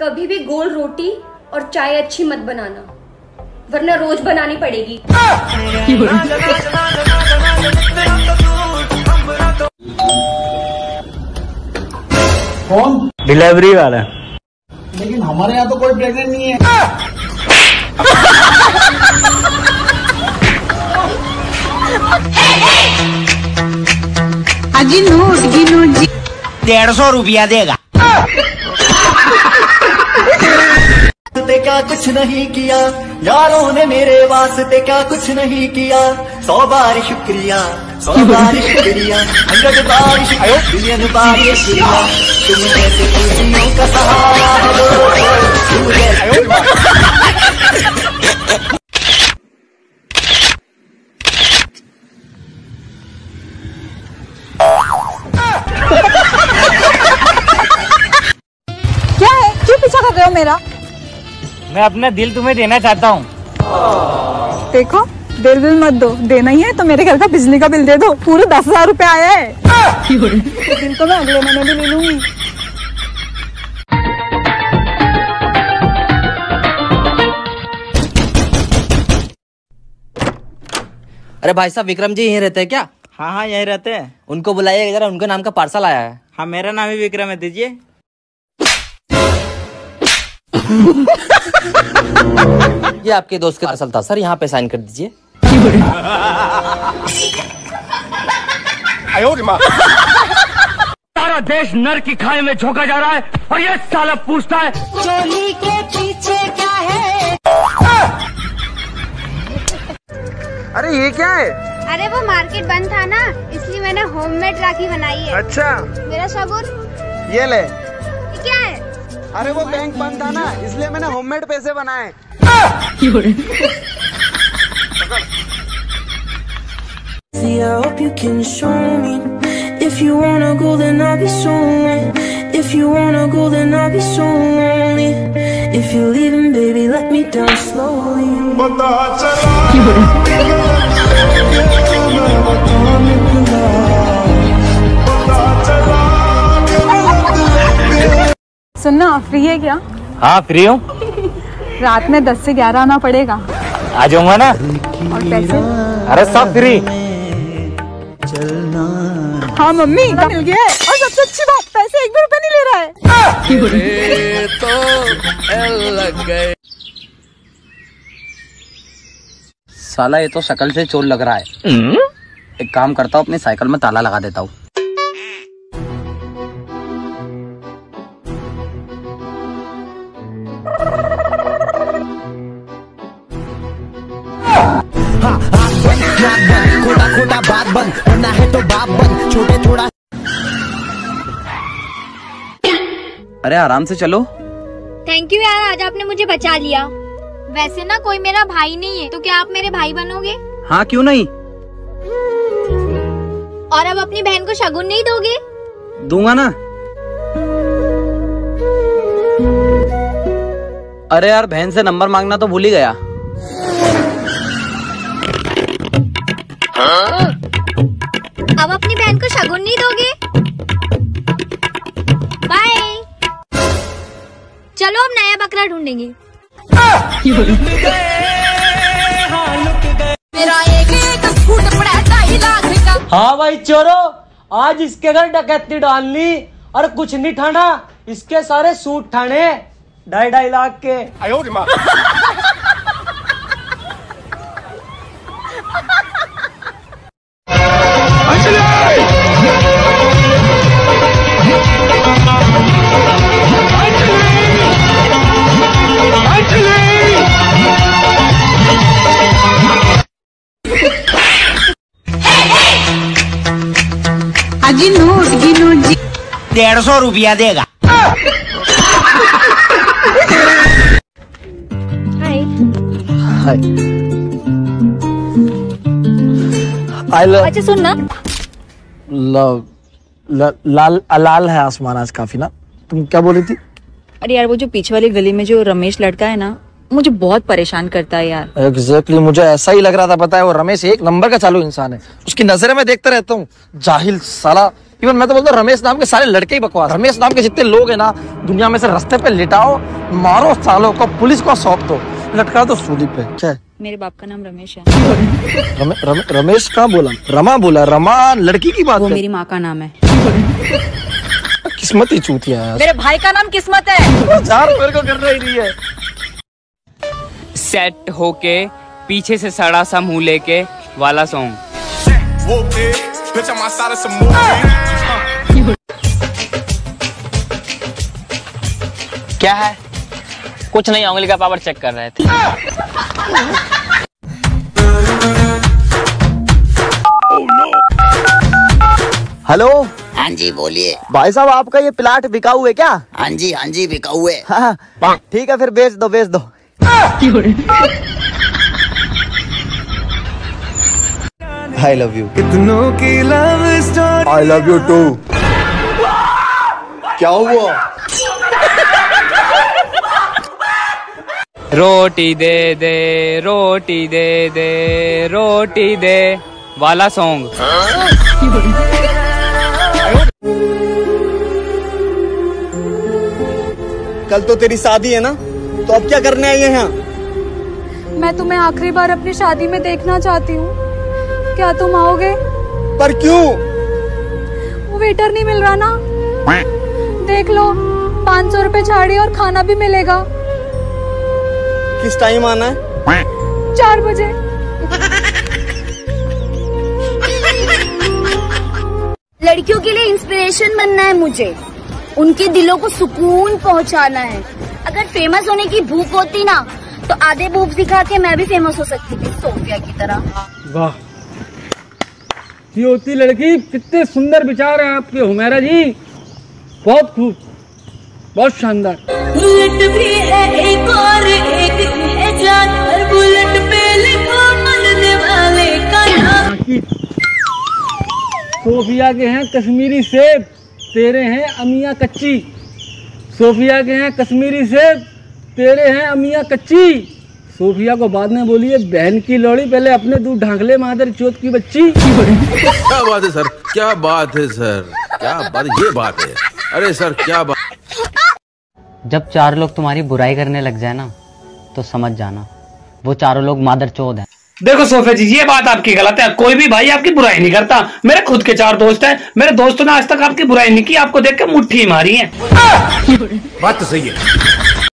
कभी भी गोल रोटी और चाय अच्छी मत बनाना वरना रोज बनानी पड़ेगी। कौन? डिलीवरी वाला। लेकिन हमारे यहाँ तो कोई प्रेग्नेंट नहीं है। अजी नोट गिनो जी। डेढ़ सौ रुपया देगा। क्या कुछ नहीं किया? यारों ने मेरे वास्ते क्या कुछ नहीं किया? सौ बार शुक्रिया सौ बार शुक्रिया। हंड्रेड बार शुक्रिया बिलियन बार शुक्रिया। तुम जैसे खुशियों का सहारा हो तुम जैसे क्या है? क्यों पीछा कर रहे हो मेरा? मैं अपना दिल तुम्हें देना चाहता हूँ। देखो दिल बिल मत दो। देना ही है तो मेरे घर का बिजली का बिल दे दो। पूरे दस हज़ार रूपए आया है। बिल तो मैं अगले महीने भी ले लूँगी। अरे भाई साहब विक्रम जी यहीं रहते हैं क्या? हाँ हाँ यही रहते हैं। उनको बुलाइए जरा उनके नाम का पार्सल आया है। हाँ मेरा नाम ही विक्रम है दीजिए। ये आपके दोस्त का असल था। सर यहाँ पे साइन कर दीजिए। सारा देश नर की खाई में झोंका जा रहा है और ये साला पूछता है चोली के पीछे क्या है? अरे ये क्या है? अरे वो मार्केट बंद था ना इसलिए मैंने होममेड राखी बनाई है। अच्छा। मेरा शगुन ये ले। ये क्या है? अरे वो बैंक बंद था ना इसलिए मैंने होममेड पैसे बनाए See, I hope you can show me. If you wanna go, then I'll be so lonely. If you wanna go, then I'll be so lonely. If you're leaving, baby, let me down slowly. सुनना free है क्या? हाँ free हूँ। रात में दस से ग्यारह आना पड़ेगा। आ जाऊँगा ना? और पैसे? अरे सब फ्री हाँ मम्मी मिल गया है? और सबसे अच्छी बात पैसे एक भी रुपए नहीं ले रहा है। तो लग गए साला ये तो शकल से चोर लग रहा है। एक काम करता हूँ अपनी साइकिल में ताला लगा देता हूँ। अरे आराम से चलो। थैंक यू यार आज आपने मुझे बचा लिया। वैसे ना कोई मेरा भाई नहीं है तो क्या आप मेरे भाई बनोगे? हाँ क्यों नहीं? और अब अपनी बहन को शगुन नहीं दोगे? दूँगा ना। अरे यार बहन से नंबर मांगना तो भूल ही गया। अब बकरा ढूंढेंगे। हाँ भाई चोरो आज इसके घर डकैती डाल ली और कुछ नहीं ठाना इसके सारे सूट ठाने ढाई ढाई लाख के। अजी नोट गिनो जी। डेढ़ सौ रुपया देगा। हाय। आई लव अच्छा सुन ना। लव लाल लाल है आसमान आज काफ़ी ना। तुम क्या बोली थी? अरे यार वो जो पीछे वाली गली में जो रमेश लड़का है ना मुझे बहुत परेशान करता है यार। एग्जैक्टली exactly, मुझे ऐसा ही लग रहा था पता है वो रमेश एक नंबर का चालू इंसान है। उसकी नज़रें में देखता रहता हूँ। जाहिल साला इवन मैं तो बोलता हूँ रमेश नाम के सारे लड़के ही बकवास। रमेश नाम के जितने लोग हैं ना दुनिया में से रास्ते पे लिटाओ मारो सालों को पुलिस को सौंप दो। लटका दो सूली पे। क्या मेरे बाप का नाम रमेश है। रमे, रमे, रमेश कहाँ बोला? रमा बोला? रमा लड़की की बात वो मेरी माँ का नाम है। किस्मत ही चूतिया मेरे भाई का नाम किस्मत है। यार मेरे को कर रही है। सेट होके पीछे से सड़ा सा मुँह लेके वाला सॉन्ग क्या है? कुछ नहीं उंगली का पावर चेक कर रहे थे। हेलो हाँ जी बोलिए। भाई साहब आपका ये प्लाट बिकाऊ है क्या? हाँ जी हाँ जी बिकाऊ है हाँ। ठीक है फिर बेच दो बेच दो। आई लव यू कितनों की love story I love you too क्या हुआ? रोटी दे दे रोटी दे दे रोटी दे वाला सॉन्ग कल तो तेरी शादी है ना? तो अब क्या करने आई है यहाँ? मैं तुम्हें आखिरी बार अपनी शादी में देखना चाहती हूँ। क्या तुम आओगे? पर क्यों? वो वेटर नहीं मिल रहा ना? देख लो पाँच सौ रूपए झाड़ी और खाना भी मिलेगा। किस टाइम आना है? चार बजे। लड़कियों के लिए इंस्पिरेशन बनना है मुझे। उनके दिलों को सुकून पहुंचाना है। अगर फ़ेमस होने की भूख होती ना तो आधे भूख दिखा के मैं भी फ़ेमस हो सकती थी सोफिया की तरह। वाह। ये होती लड़की कितने सुंदर विचार हैं आपके हुमेरा जी। बहुत खूब बहुत शानदार। बुलेट भी है एक और एक है जान। हर बुलेट पे लिखो मरने वाले का नाम। सोफिया के हैं कश्मीरी सेब तेरे हैं अमिया कच्ची। सोफिया के हैं कश्मीरी सेब तेरे हैं अमिया कच्ची। सोफिया को बाद में बोलिए बहन की लोड़ी पहले अपने दूध ढांक ले मादर चोत की बच्ची। क्या बात है सर? क्या बात है सर? क्या बात ये बात है। अरे सर क्या बात जब चार लोग तुम्हारी बुराई करने लग जाए ना तो समझ जाना वो चारों लोग मादर चौध हैं। देखो सोफिया जी, ये बात आपकी गलत है। कोई भी भाई आपकी बुराई नहीं करता। मेरे खुद के चार दोस्त हैं। मेरे दोस्तों ने आज तक आपकी बुराई नहीं की, आपको देख के मुट्ठी मारी है। बात तो सही है।